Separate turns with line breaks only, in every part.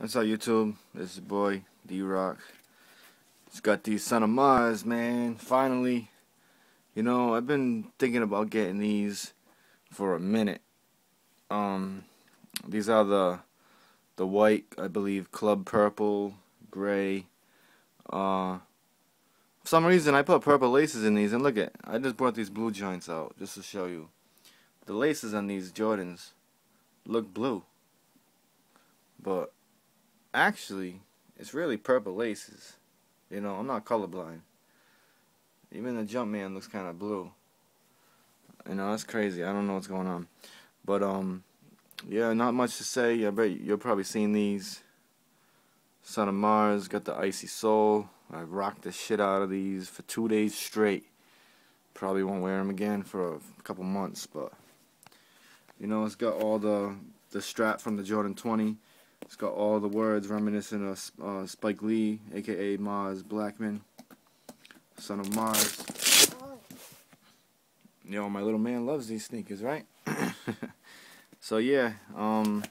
What's up, YouTube? This is your boy, D-Rock. It's got these Son of Mars, man. Finally. You know, I've been thinking about getting these for a minute. Um, these are the the white, I believe, club purple, gray. Uh, for some reason, I put purple laces in these, and look at, I just brought these blue joints out just to show you. The laces on these Jordans look blue, but actually, it's really purple laces. You know, I'm not colorblind. Even the Jumpman looks kind of blue. You know, that's crazy. I don't know what's going on. But, um, yeah, not much to say. I bet you've probably seen these. Son of Mars, got the Icy Sole. I rocked the shit out of these for two days straight. Probably won't wear them again for a couple months, but, you know, it's got all the, the strap from the Jordan 20. It's got all the words reminiscent of uh, Spike Lee, aka Mars Blackman, son of Mars. Yo, my little man loves these sneakers, right? so yeah, um,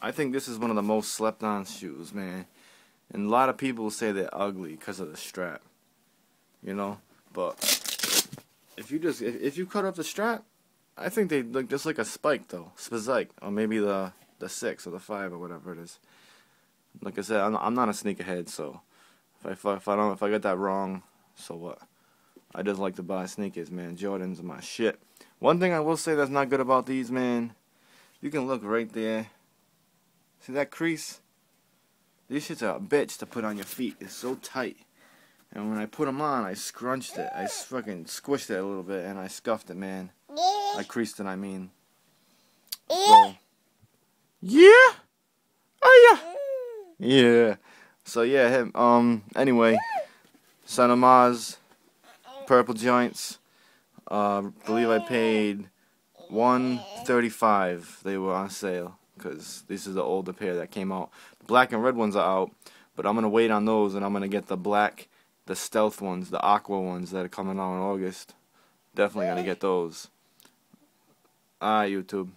I think this is one of the most slept on shoes, man. And a lot of people say they're ugly because of the strap, you know. But if you just if, if you cut off the strap, I think they look just like a spike though, spike, or maybe the the six or the five or whatever it is. Like I said, I'm, I'm not a sneakerhead, so if I, if I don't if I get that wrong, so what? I just like to buy sneakers, man. Jordans are my shit. One thing I will say that's not good about these, man. You can look right there. See that crease? These shits are a bitch to put on your feet. It's so tight. And when I put them on, I scrunched it. I fucking squished it a little bit and I scuffed it, man. I creased it, I mean. So, yeah. Oh yeah. Yeah. So yeah, him. Um. Anyway, Son of Mars, purple joints. Uh, believe I paid one thirty-five. They were on sale because this is the older pair that came out. The black and red ones are out, but I'm gonna wait on those and I'm gonna get the black, the stealth ones, the aqua ones that are coming out in August. Definitely gonna get those. Ah, YouTube.